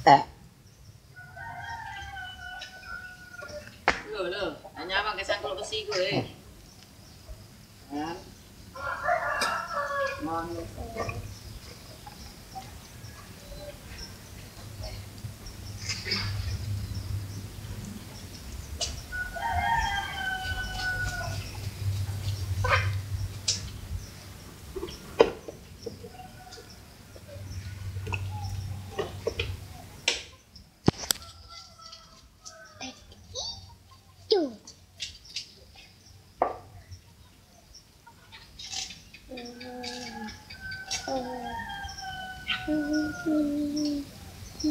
Eh, lho, hanya pakai sangkul besi gue. kan? Oh.